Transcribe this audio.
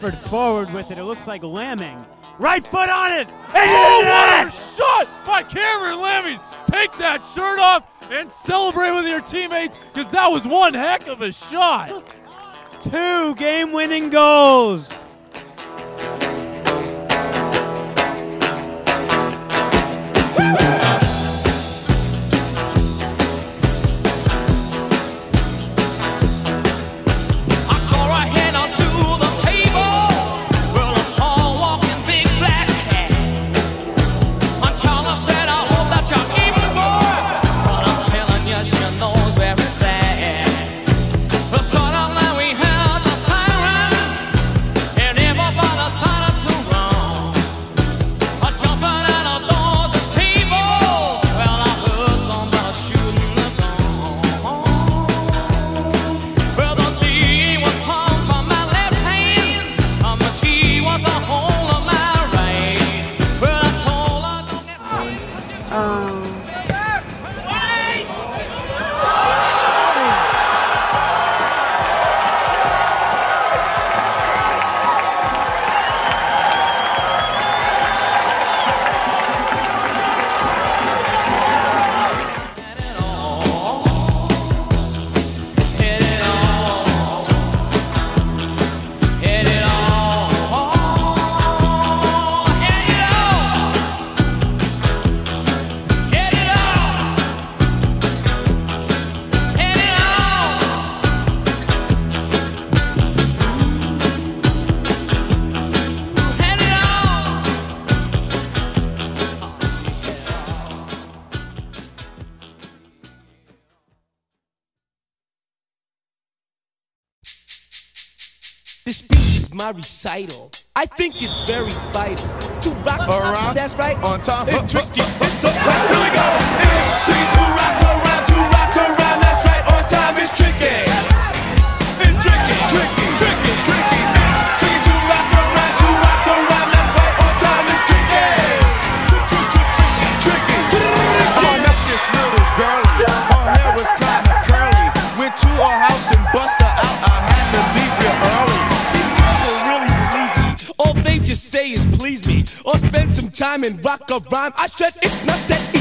Forward with it. It looks like Lamming. Right foot on it. oh, what a shot by Cameron Lamming. Take that shirt off and celebrate with your teammates because that was one heck of a shot. Two game winning goals. This speech is my recital. I think it's very vital to rock around. That's right. On top. It's tricky. It's the time. Here we go. It's tricky Just say is please me or spend some time and rock a rhyme. I said it's not that easy.